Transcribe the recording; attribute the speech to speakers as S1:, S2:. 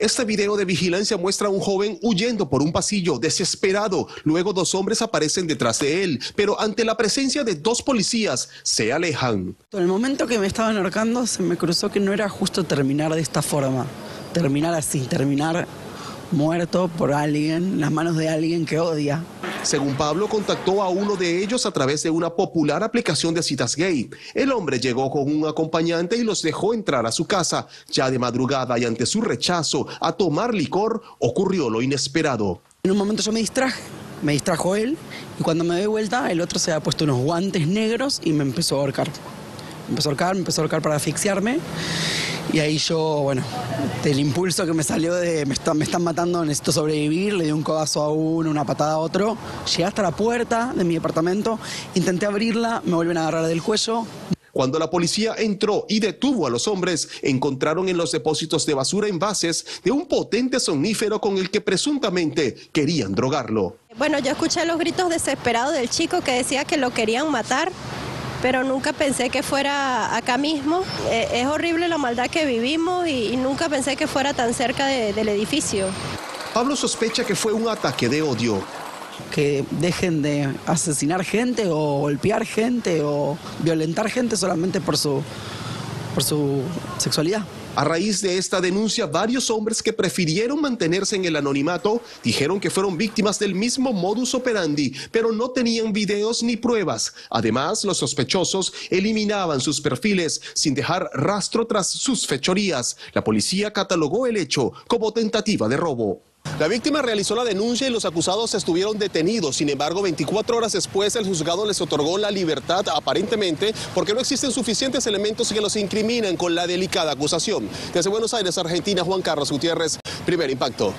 S1: Este video de vigilancia muestra a un joven huyendo por un pasillo, desesperado. Luego dos hombres aparecen detrás de él, pero ante la presencia de dos policías, se alejan.
S2: En el momento que me estaban ahorcando, se me cruzó que no era justo terminar de esta forma. Terminar así, terminar muerto por alguien, en las manos de alguien que odia.
S1: Según Pablo, contactó a uno de ellos a través de una popular aplicación de citas gay. El hombre llegó con un acompañante y los dejó entrar a su casa. Ya de madrugada y ante su rechazo a tomar licor, ocurrió lo inesperado.
S2: En un momento yo me distraje, me distrajo él y cuando me doy vuelta el otro se había puesto unos guantes negros y me empezó a ahorcar. Me empezó a ahorcar, me empezó a ahorcar para asfixiarme y ahí yo, bueno, del impulso que me salió de me, me están matando, necesito sobrevivir, le di un codazo a uno, una patada a otro. Llegué hasta la puerta de mi departamento, intenté abrirla, me vuelven a agarrar del cuello.
S1: Cuando la policía entró y detuvo a los hombres, encontraron en los depósitos de basura envases de un potente somnífero con el que presuntamente querían drogarlo.
S3: Bueno, yo escuché los gritos desesperados del chico que decía que lo querían matar pero nunca pensé que fuera acá mismo. Eh, es horrible la maldad que vivimos y, nunca pensé que fuera tan cerca del edificio.
S1: Pablo sospecha que fue un ataque de odio.
S2: Que dejen de asesinar gente o golpear gente o violentar gente solamente por su, por su sexualidad.
S1: A raíz de esta denuncia, varios hombres que prefirieron mantenerse en el anonimato dijeron que fueron víctimas del mismo modus operandi, pero no tenían videos ni pruebas. Además, los sospechosos eliminaban sus perfiles sin dejar rastro tras sus fechorías. La policía catalogó el hecho como tentativa de robo. La víctima realizó la denuncia y los acusados estuvieron detenidos. Sin embargo, 24 horas después el juzgado les otorgó la libertad aparentemente porque no existen suficientes elementos que los incriminan con la delicada acusación. Desde Buenos Aires, Argentina, Juan Carlos Gutiérrez, primer impacto.